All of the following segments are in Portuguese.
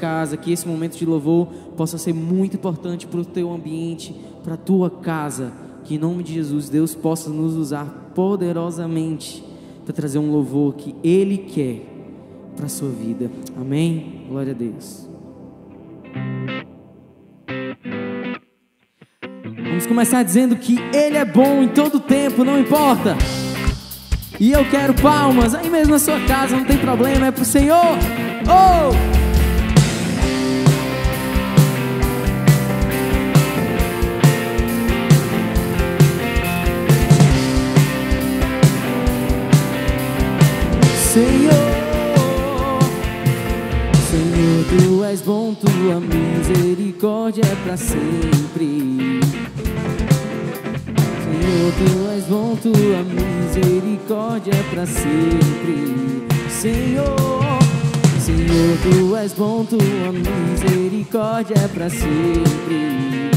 casa, que esse momento de louvor possa ser muito importante para o teu ambiente, para a tua casa. Que em nome de Jesus, Deus possa nos usar poderosamente para trazer um louvor que Ele quer para a sua vida. Amém? Glória a Deus. Vamos começar dizendo que Ele é bom em todo tempo, não importa. E eu quero palmas, aí mesmo na sua casa, não tem problema, é pro Senhor. Oh! Senhor, Senhor, tu és bom, tua misericórdia é para sempre. Senhor, tu és bom, tua misericórdia é para sempre. Senhor, Senhor, tu és bom, tua misericórdia é para sempre.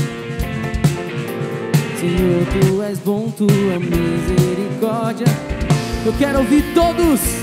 Senhor, tu és bom, tua misericórdia. Eu quero ouvir todos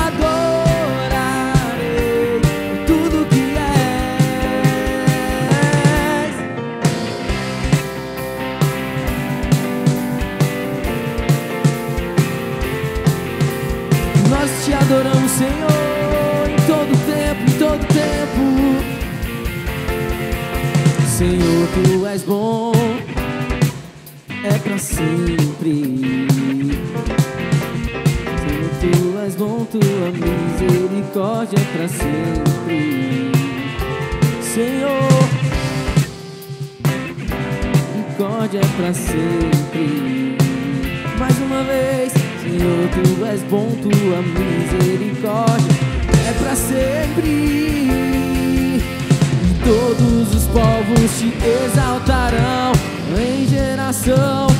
te exaltarão em geração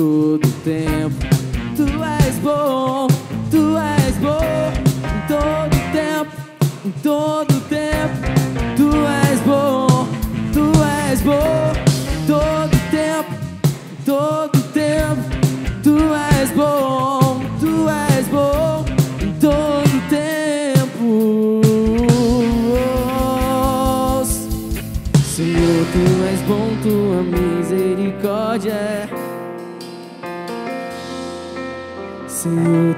todo tempo. Tu és bom, tu és bom, em todo tempo, em todo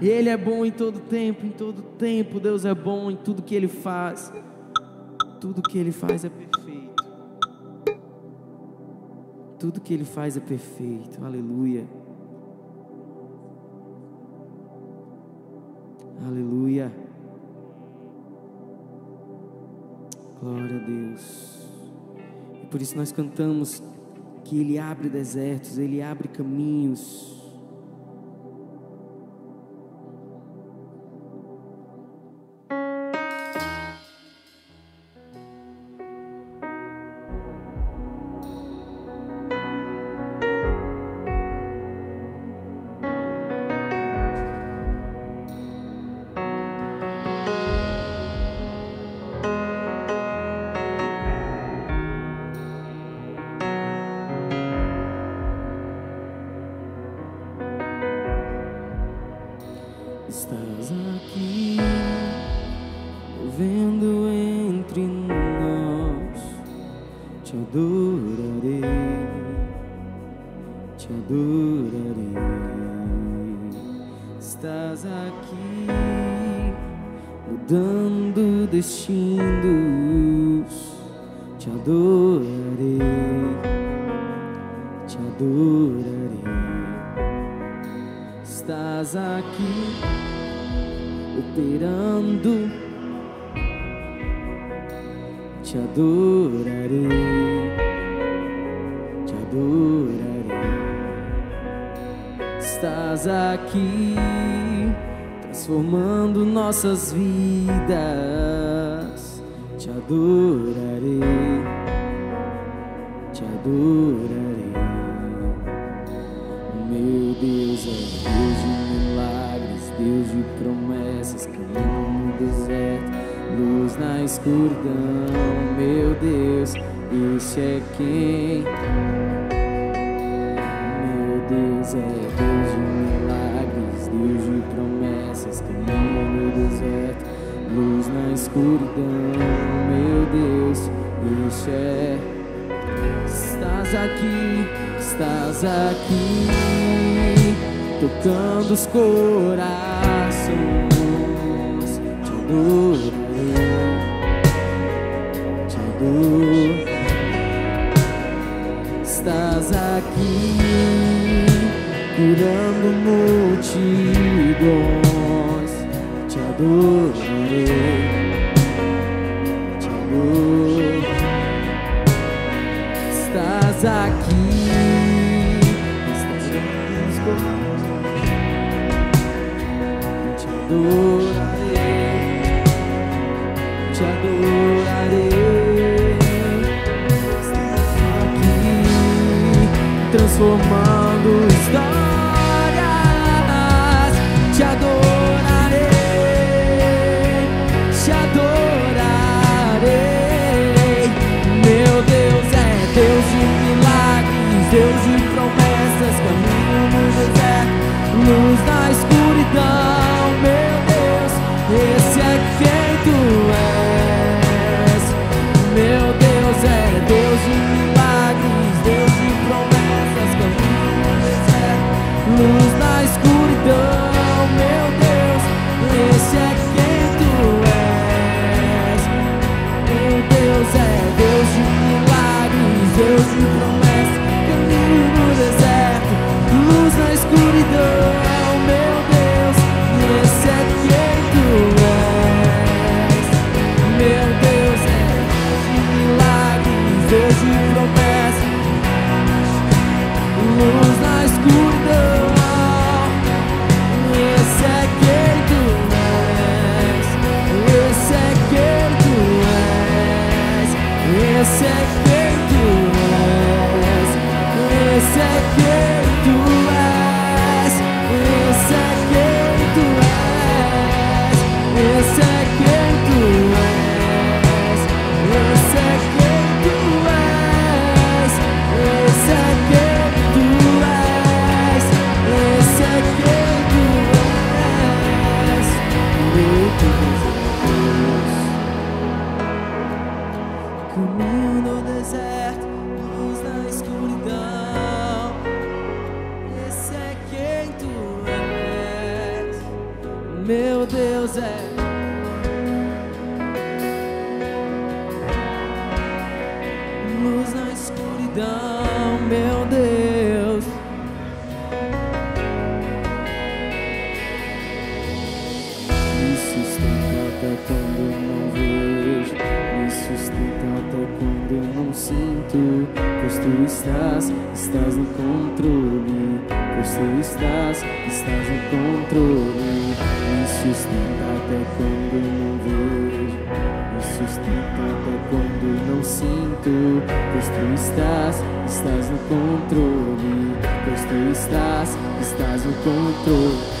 Ele é bom em todo tempo, em todo tempo. Deus é bom em tudo que Ele faz. Tudo que Ele faz é perfeito. Tudo que Ele faz é perfeito. Aleluia. Aleluia. Glória a Deus. E por isso nós cantamos que Ele abre desertos, Ele abre caminhos. Estás aqui operando. Te adorarei, te adorarei. Estás aqui transformando nossas vidas. Te adorarei, te adorarei. Na escuridão. Meu Deus, esse é quem. Meu Deus é Deus de milagres, Deus de promessas, caminho no deserto, luz na escuridão. Meu Deus, esse é. Estás aqui, estás aqui, tocando os corações. Te adoro. Estás aqui, curando multidões. Te adorarei, te adoro estás aqui. Transformando histórias. Te adorarei, te adorarei. Meu Deus é Deus de milagres, Deus de Caminho no deserto, luz na escuridão. Esse é quem tu és. meu Deus é. Estás, estás no controle. Pois tu estás, estás no controle. Me sustenta até quando não vejo, me sustenta até quando não sinto. Pois tu estás, estás no controle. Pois tu estás, estás no controle.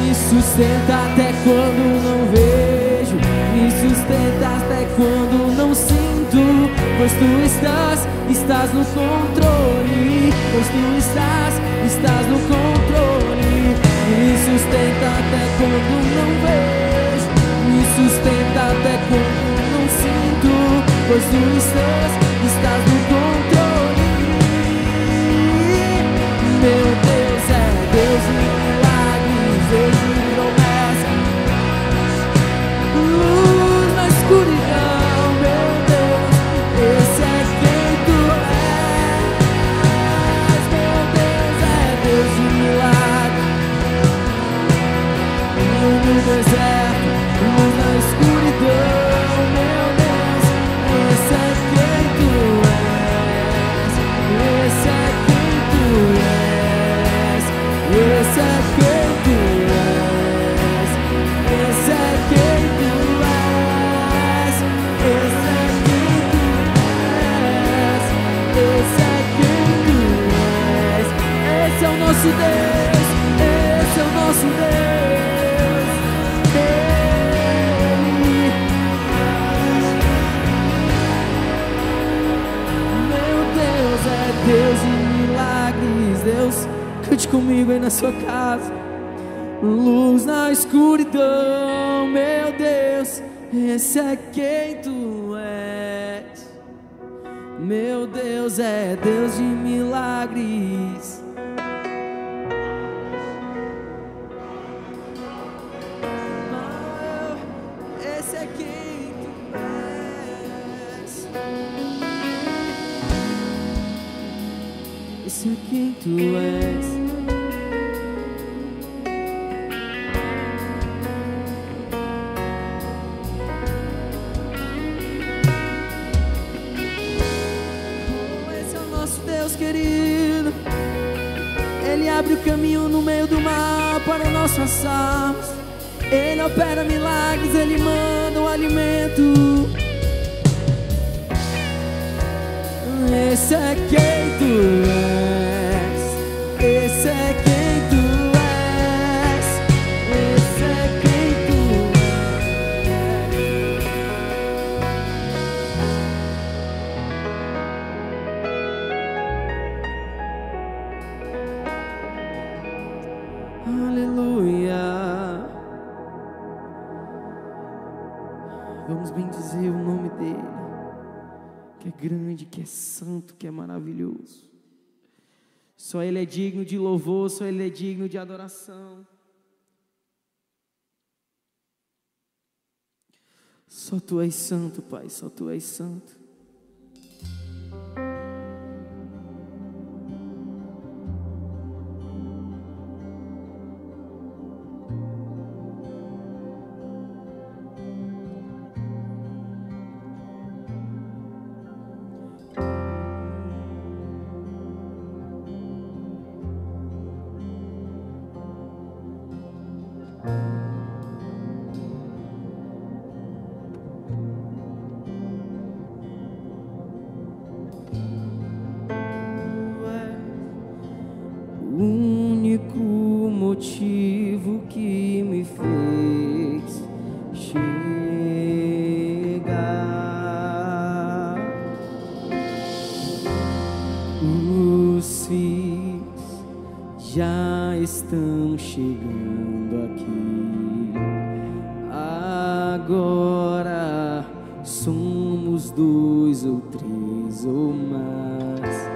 Me sustenta até quando não vejo, me sustenta até quando pois tu estás, estás no controle, pois tu estás, estás no controle. Me sustenta até quando não vejo, me sustenta até quando não sinto, pois tu estás, estás no controle. Meu Deus é Deus de milagres, Deus de promessas. Luz no comigo aí na sua casa. Luz na escuridão, meu Deus, esse é quem tu és. Meu Deus é Deus de milagres. Esse é quem tu és. Ele abre o caminho no meio do mar para nossas almas. Ele opera milagres, ele manda o alimento. Esse é quem tu és. Esse é quem tu. Santo, que é maravilhoso. Só Ele é digno de louvor, só Ele é digno de adoração. Só Tu és santo, Pai, só Tu és santo. Agora somos dois ou três ou mais.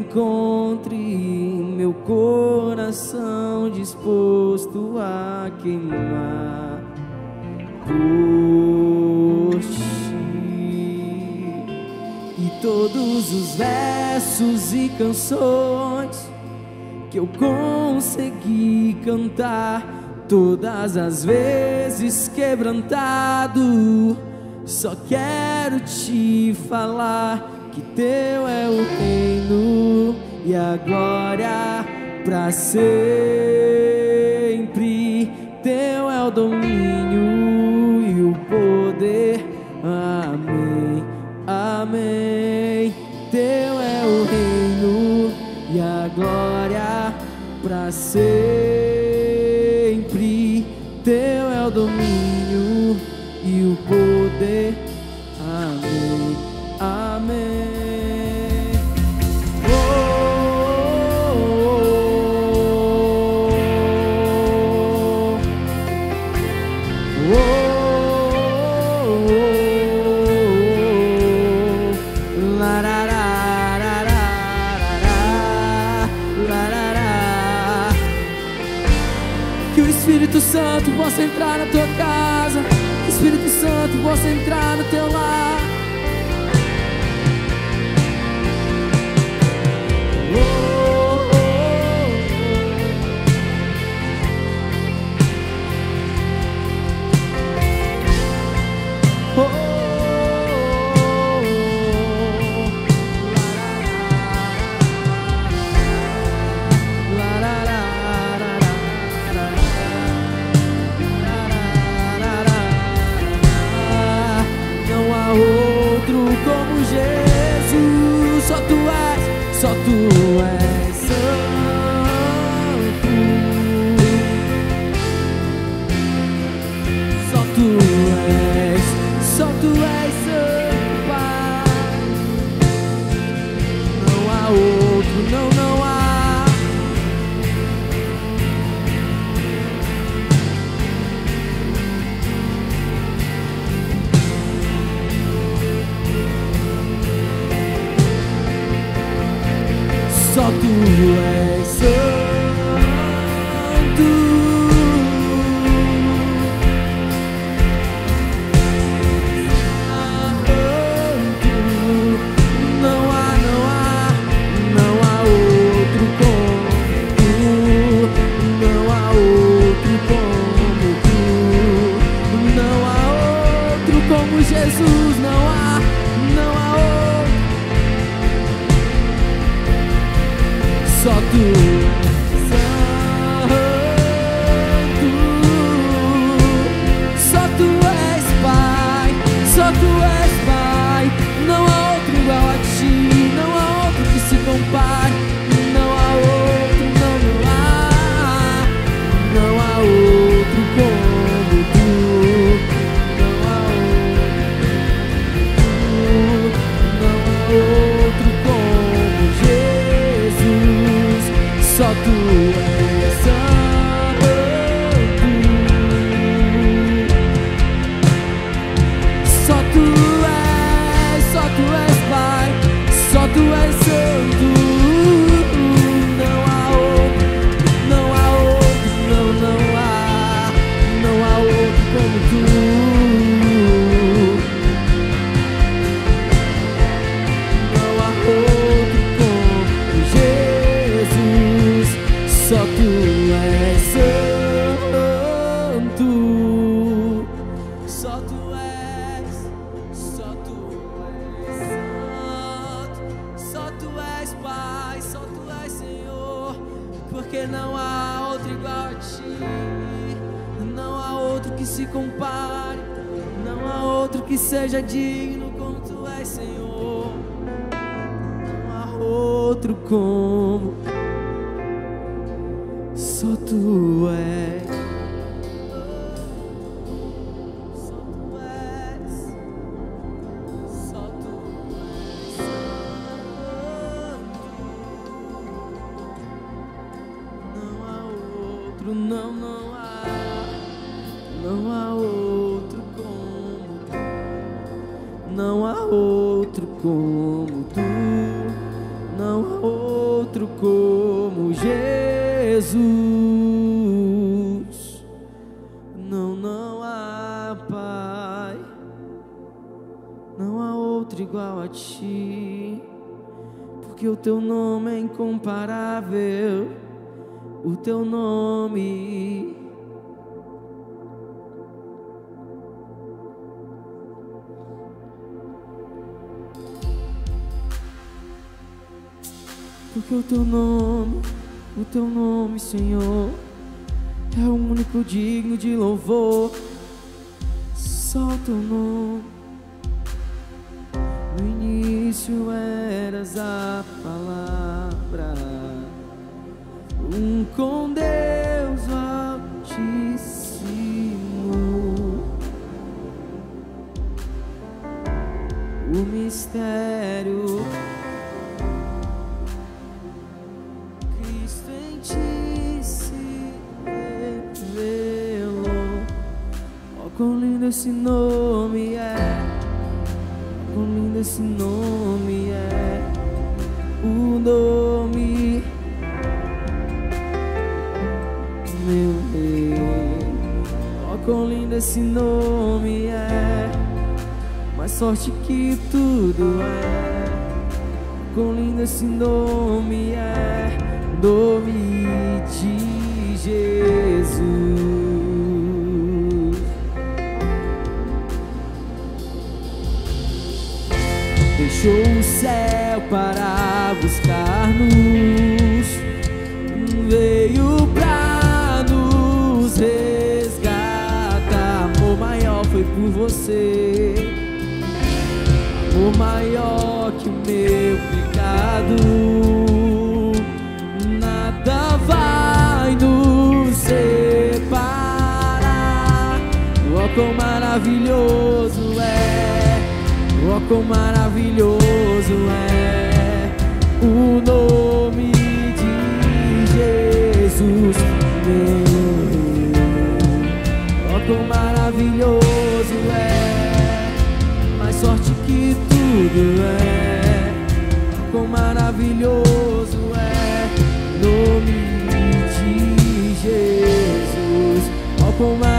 Encontre meu coração disposto a queimar por ti. E todos os versos e canções que eu consegui cantar, todas as vezes quebrantado, só quero te falar que teu é o reino e a glória para sempre. Teu é o domínio e o poder. Amém, amém. Teu é o reino e a glória para sempre. Domínio e o poder. Casa. Espírito Santo possa entrar Só seja digno como tu és Senhor, não há outro como, só tu és. Só tu és, só tu és. Não há outro, não, não há, não há outro. Não há outro como tu, não há outro como Jesus. Não, não há Pai, não há outro igual a Ti, porque o Teu nome é incomparável, o Teu nome. Porque o teu nome, o teu nome, Senhor, é o único digno de louvor. Só o teu nome. No início eras a palavra, um com Deus Altíssimo. O mistério esse nome é. Quão lindo esse nome é. O nome, meu Rei. Oh, quão lindo esse nome é. Mais forte que tudo é. Quão lindo esse nome é, nome de Jesus. Deixou o céu para buscar-nos, veio pra nos resgatar. Amor maior foi por você amor maior que o meu pecado. Nada vai nos separar. Oh, quão maravilhoso! Oh, quão maravilhoso é o nome de Jesus. Meu. Oh, quão maravilhoso é! mais sorte que tudo é. Quão maravilhoso é nome de Jesus. Oh, quão maravilhoso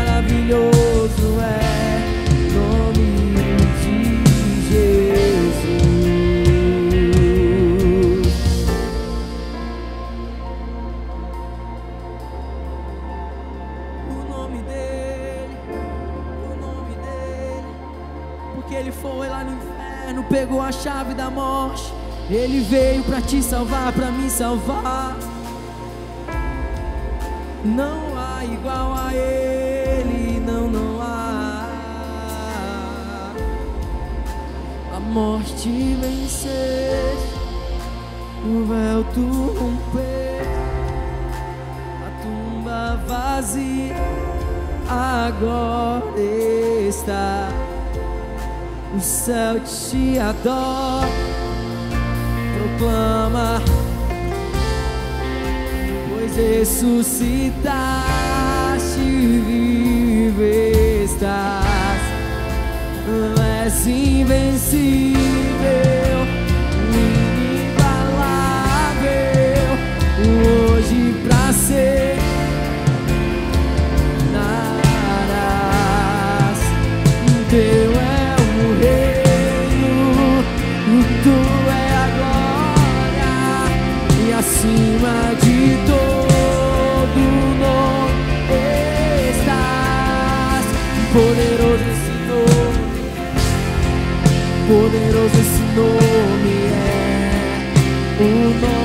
a chave da morte. Ele veio pra te salvar, pra me salvar. Não há igual a ele, não, não há. A morte vencer, o véu romper, a tumba vazia agora está. O céu te adora, proclama, pois ressuscitaste, vive estás, és invencível, inabalável, hoje pra ser. Poderoso esse nome é o nome